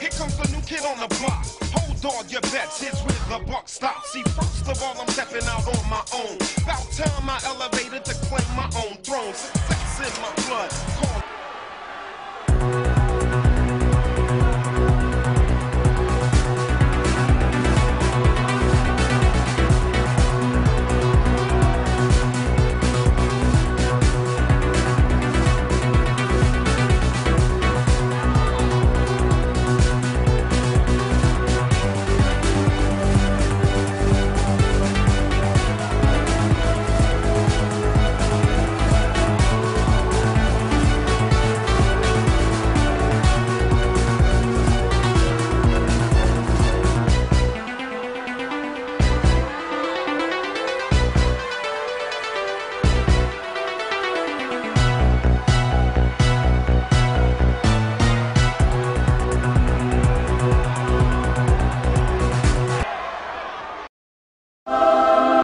Here comes the new kid on the block. Hold all your bets, here's where the buck stops. See, first of all, I'm stepping out on my own. About time I elevated to claim my own throne.